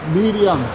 medium